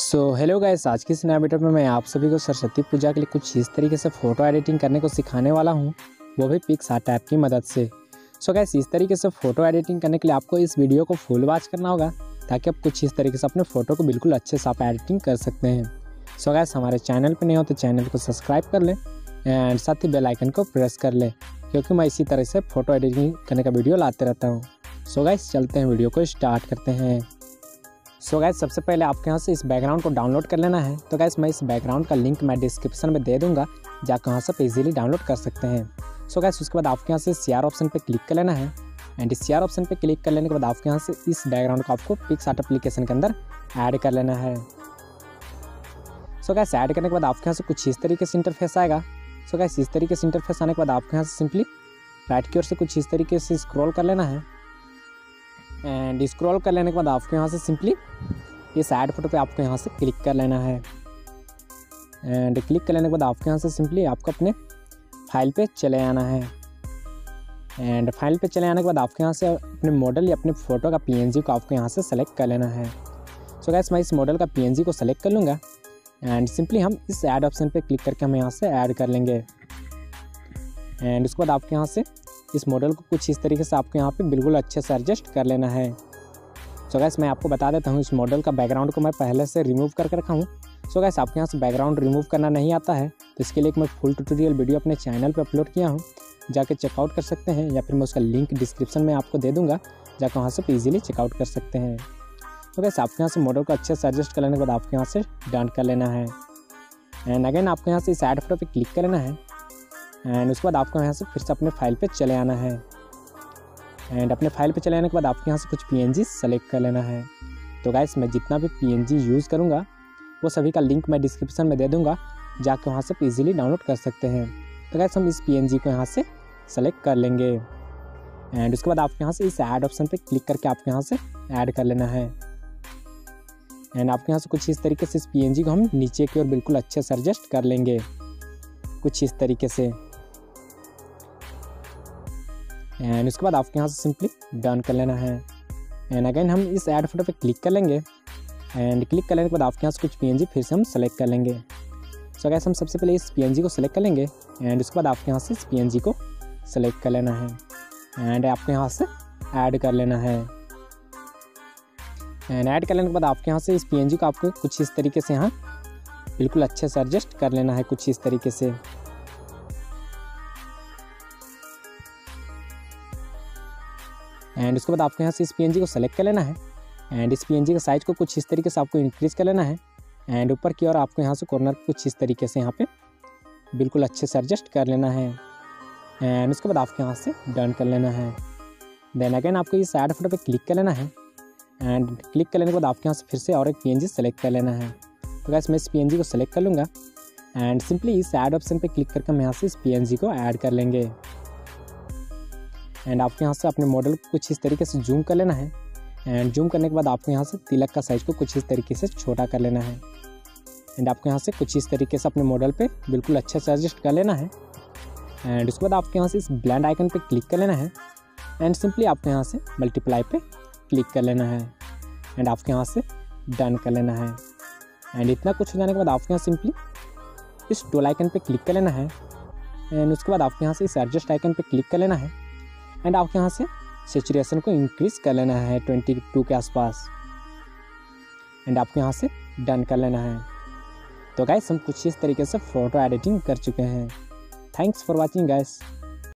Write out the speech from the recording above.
So hello guys आज की नया वीडियो में मैं आप सभी को सरस्वती पूजा के लिए कुछ इस तरीके से फ़ोटो एडिटिंग करने को सिखाने वाला हूँ, वो भी पिक्स आर्ट ऐप की मदद से। सो so गैस इस तरीके से फ़ोटो एडिटिंग करने के लिए आपको इस वीडियो को फुल वॉच करना होगा, ताकि आप कुछ इस तरीके से अपने फ़ोटो को बिल्कुल अच्छे से आप एडिटिंग कर सकते हैं। सो so गैस हमारे चैनल पर नहीं हो तो चैनल को सब्सक्राइब कर लें एंड साथ ही बेल आइकन को प्रेस कर लें, क्योंकि मैं इसी तरह से फ़ोटो एडिटिंग करने का वीडियो लाते रहता हूँ। सो गैस चलते हैं वीडियो को स्टार्ट करते हैं। सो गैस सबसे पहले आपके यहाँ से इस बैकग्राउंड को डाउनलोड कर लेना है। तो गैस मैं इस बैकग्राउंड का लिंक मैं डिस्क्रिप्शन में दे दूँगा, जाकर यहाँ से इजीली डाउनलोड कर सकते हैं। सो गैस उसके बाद आपके यहाँ से सीआर ऑप्शन पर क्लिक कर लेना है। एंड सी ऑप्शन पर क्लिक कर लेने के बाद आपके यहाँ से इस बैकग्राउंड को आपको पिक्स आर्ट अप्लीकेशन के अंदर ऐड कर लेना है। सो गैस ऐड करने के बाद आपके यहाँ से कुछ इस तरीके से इंटरफेस आएगा। सो गैस इस तरीके से इंटरफेस आने के बाद आपके यहाँ से सिंपली राइट की ओर से कुछ इस तरीके से स्क्रॉल कर लेना है। एंड स्क्रॉल कर लेने के बाद आपको यहाँ से सिंपली इस ऐड फ़ोटो पे आपको यहाँ से क्लिक कर लेना है। एंड क्लिक कर लेने के बाद आपके यहाँ से सिंपली आपको अपने फ़ाइल पे चले आना है। एंड फ़ाइल पे चले आने के बाद आपके यहाँ से अपने मॉडल या अपने फ़ोटो का पीएनजी को आपको यहाँ से सेलेक्ट कर लेना है। सो so गैस मैं इस मॉडल का पीएनजी को सेलेक्ट कर लूँगा। एंड सिंपली हम इस ऐड ऑप्शन पे क्लिक करके हम यहाँ से ऐड कर लेंगे। एंड उसके बाद आपके यहाँ से इस मॉडल को कुछ इस तरीके से आपको यहाँ पे बिल्कुल अच्छे से एडजस्ट कर लेना है। सो गैस मैं आपको बता देता हूँ, इस मॉडल का बैकग्राउंड को मैं पहले से रिमूव करके रखा हूँ। सो गैस आपके यहाँ से बैकग्राउंड रिमूव करना नहीं आता है तो इसके लिए मैं फुल ट्यूटोरियल वीडियो अपने चैनल पर अपलोड किया हूँ। जाके चेकआउट कर सकते हैं, या फिर मैं उसका लिंक डिस्क्रिप्शन में आपको दे दूँगा जाकर वहाँ से ईजिली चेकआउट कर सकते हैं। तो गैस आपके यहाँ से मॉडल को अच्छे से एडजस्ट कर लेने के बाद आपके यहाँ से डन कर लेना है। एंड अगेन आपके यहाँ से इस एड फ़ोटो पर क्लिक कर लेना है। एंड उसके बाद आपको यहाँ से फिर से अपने फ़ाइल पे चले आना है। एंड अपने फ़ाइल पे चले आने के बाद आपको यहाँ से कुछ PNG सेलेक्ट कर लेना है। तो गाइस मैं जितना भी पीएनजी यूज़ करूँगा, वो सभी का लिंक मैं डिस्क्रिप्शन में दे दूँगा, जाके वहाँ से ईजिली डाउनलोड कर सकते हैं। तो गैस हम इस पीएनजी को यहाँ से सेलेक्ट कर लेंगे। एंड उसके बाद आपके यहाँ से इस ऐड ऑप्शन पे क्लिक करके आपके यहाँ से ऐड कर लेना है। एंड आपके यहाँ से कुछ इस तरीके से इस पीएनजी को हम नीचे की ओर बिल्कुल अच्छे से एडजस्ट कर लेंगे। कुछ इस तरीके से। एंड उसके बाद आपके यहाँ से सिंपली डन कर लेना है। एंड अगेन हम इस ऐड फ़ोटो पे क्लिक कर लेंगे। एंड क्लिक कर लेने के बाद आपके यहाँ से कुछ पीएनजी फिर से हम सेलेक्ट कर लेंगे। सो so गैस हम सबसे पहले इस पीएनजी को सेलेक्ट कर लेंगे। एंड उसके बाद आपके यहाँ से इस पीएनजी को सेलेक्ट कर लेना है। एंड आपके यहाँ से ऐड कर लेना है। एंड ऐड कर लेने के बाद आपके यहाँ से इस पीएनजी को आपको कुछ इस तरीके से यहाँ बिल्कुल अच्छे से एडजस्ट कर लेना है, कुछ इस तरीके से। एंड उसके बाद आपको यहाँ से इस पीएनजी को सेलेक्ट कर लेना है। एंड इस PNG के साइज़ को कुछ इस तरीके से आपको इंक्रीज़ कर लेना है। एंड ऊपर की ओर आपको यहाँ से कॉर्नर कुछ इस तरीके से यहाँ पे बिल्कुल अच्छे से एडजस्ट कर लेना है। एंड उसके बाद आपको यहाँ से डन कर लेना है। देन अगेन आपको इस एड फ़ोटो पे क्लिक कर लेना है। एंड क्लिक कर लेने के बाद आपके यहाँ से फिर से और एक पीएनजी सेलेक्ट कर लेना है। तो गैस मैं इस पीएनजी को सेलेक्ट कर लूँगा। एंड सिंपली इस ऐड ऑप्शन पे क्लिक करके हम यहाँ से इस पीएनजी को ऐड कर लेंगे। एंड आपको यहाँ से अपने मॉडल को कुछ इस तरीके से जूम कर लेना है। एंड जूम करने के बाद आपको यहाँ से तिलक का साइज़ को कुछ इस तरीके से छोटा कर लेना है। एंड आपको यहाँ से कुछ इस तरीके से अपने मॉडल पे बिल्कुल अच्छे से एडजस्ट कर लेना है। एंड उसके बाद आपके यहाँ से इस ब्लैंड आइकन पे क्लिक कर लेना है। एंड सिंपली आपको यहाँ से मल्टीप्लाई पे क्लिक कर लेना है। एंड आपके यहाँ से डन कर लेना है। एंड इतना कुछ हो जाने के बाद आपके यहाँ सिंपली इस टोल आइकन पे क्लिक कर लेना है। एंड उसके बाद आपके यहाँ से इस एडजस्ट आइकन पे क्लिक कर लेना है। एंड आपके यहाँ से सेचुरेशन को इंक्रीज कर लेना है ट्वेंटी टू के आसपास। एंड आपके यहाँ से डन कर लेना है। तो गाइस हम कुछ इस तरीके से फ़ोटो एडिटिंग कर चुके हैं। Thanks for watching guys